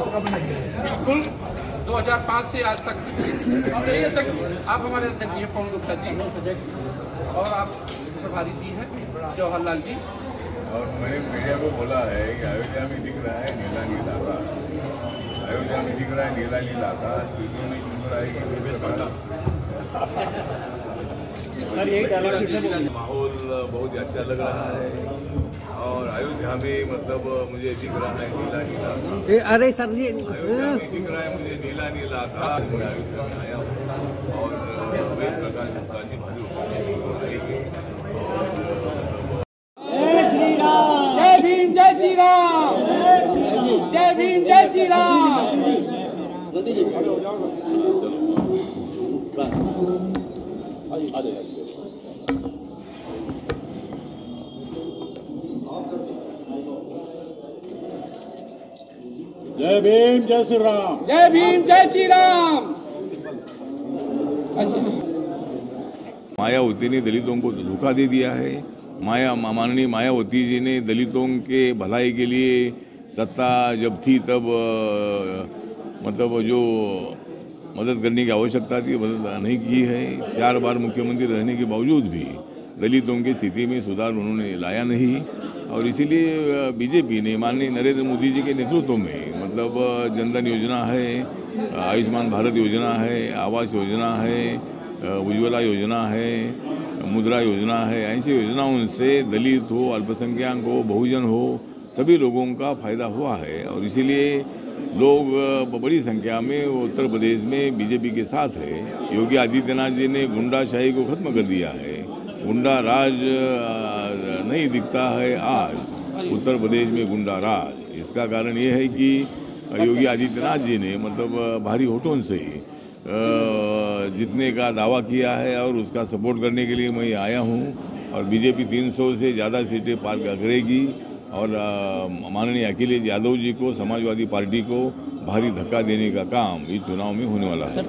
बिल्कुल। 2005 से आज तक। अध्यक्ष आप हमारे अध्यक्ष हैं पवन गुप्ता जी। और आप प्रभारी जी हैं जवाहरलाल जी। और मैंने मीडिया को बोला है कि अयोध्या में दिख रहा है नीला नीला का अयोध्या में दिख रहा है नीला नीला का वीडियो में चुन रहा है कि माहौल बहुत ही अच्छा लग रहा है। और अयोध्या में मतलब मुझे दिख रहा है नीला नीला अरे सर जी दिख रहा है मुझे नीला नीला का मैं आया हूँ। और वेद प्रकाश गुप्ता जी भारी उपस्थिति जय भीम जय श्री राम। जय भीम जय श्री राम। जय भीम जय श्री राम जय भीम जय श्री राम मायावती ने दलितों को धोखा दे दिया है। माया माननीय मायावती जी ने दलितों के भलाई के लिए सत्ता जब थी तब मतलब जो मदद करने की आवश्यकता थी मदद नहीं की है। चार बार मुख्यमंत्री रहने के बावजूद भी दलितों की स्थिति में सुधार उन्होंने लाया नहीं। और इसीलिए बीजेपी ने माननीय नरेंद्र मोदी जी के नेतृत्व में मतलब जनधन योजना है, आयुष्मान भारत योजना है, आवास योजना है, उज्ज्वला योजना है, मुद्रा योजना है, ऐसी योजनाओं से दलित हो, अल्पसंख्यक हो, बहुजन हो, सभी लोगों का फ़ायदा हुआ है। और इसीलिए लोग बड़ी संख्या में उत्तर प्रदेश में बीजेपी के साथ है। योगी आदित्यनाथ जी ने गुंडाशाही को खत्म कर दिया है। गुंडा राज नहीं दिखता है आज। उत्तर प्रदेश में गुंडा राज। इसका कारण ये है कि योगी आदित्यनाथ जी ने मतलब भारी होटों से जितने का दावा किया है और उसका सपोर्ट करने के लिए मैं आया हूँ और बीजेपी 300 से ज़्यादा सीटें पार करेगी और माननीय अखिलेश यादव जी को, समाजवादी पार्टी को भारी धक्का देने का काम इस चुनाव में होने वाला है।